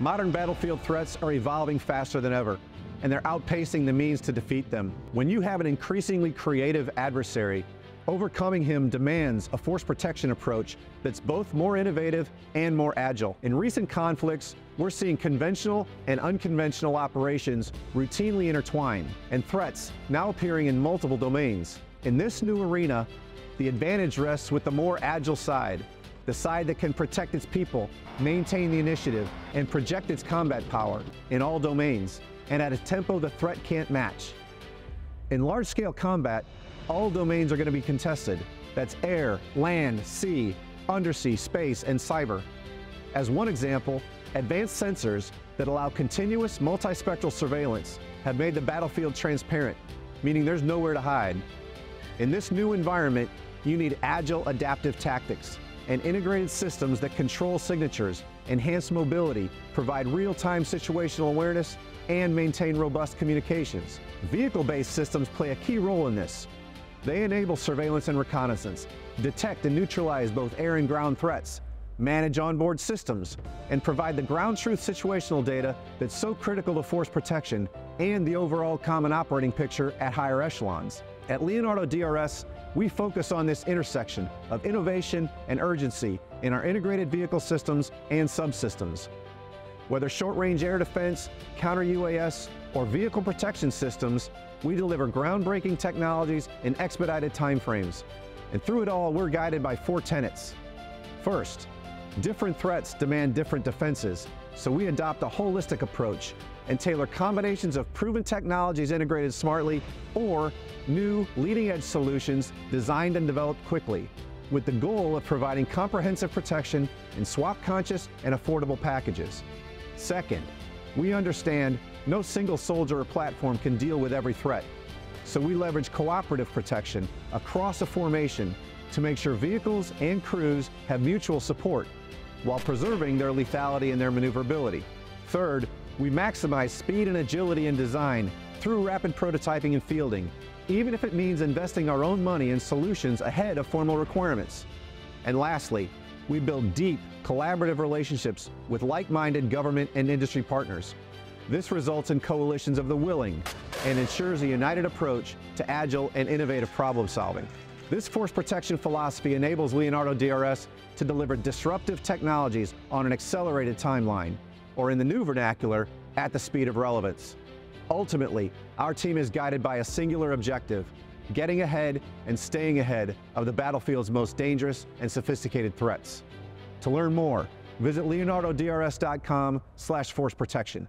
Modern battlefield threats are evolving faster than ever, and they're outpacing the means to defeat them. When you have an increasingly creative adversary, overcoming him demands a force protection approach that's both more innovative and more agile. In recent conflicts, we're seeing conventional and unconventional operations routinely intertwine, and threats now appearing in multiple domains. In this new arena, the advantage rests with the more agile side, the side that can protect its people, maintain the initiative, and project its combat power in all domains, and at a tempo the threat can't match. In large-scale combat, all domains are going to be contested. That's air, land, sea, undersea, space, and cyber. As one example, advanced sensors that allow continuous multispectral surveillance have made the battlefield transparent, meaning there's nowhere to hide. In this new environment, you need agile adaptive tactics and integrated systems that control signatures, enhance mobility, provide real-time situational awareness, and maintain robust communications. Vehicle-based systems play a key role in this. They enable surveillance and reconnaissance, detect and neutralize both air and ground threats, manage onboard systems, and provide the ground truth situational data that's so critical to force protection and the overall common operating picture at higher echelons. At Leonardo DRS, we focus on this intersection of innovation and urgency in our integrated vehicle systems and subsystems. Whether short-range air defense, counter-UAS, or vehicle protection systems, we deliver groundbreaking technologies in expedited timeframes. And through it all, we're guided by four tenets. First, different threats demand different defenses, so we adopt a holistic approach and tailor combinations of proven technologies integrated smartly or new leading-edge solutions designed and developed quickly with the goal of providing comprehensive protection in swap-conscious and affordable packages. Second, we understand no single soldier or platform can deal with every threat, so we leverage cooperative protection across a formation to make sure vehicles and crews have mutual support while preserving their lethality and their maneuverability. Third, we maximize speed and agility in design through rapid prototyping and fielding, even if it means investing our own money in solutions ahead of formal requirements. And lastly, we build deep, collaborative relationships with like-minded government and industry partners. This results in coalitions of the willing and ensures a united approach to agile and innovative problem solving. This force protection philosophy enables Leonardo DRS to deliver disruptive technologies on an accelerated timeline or in the new vernacular, at the speed of relevance. Ultimately, our team is guided by a singular objective, getting ahead and staying ahead of the battlefield's most dangerous and sophisticated threats. To learn more, visit leonardodrs.com slash force protection.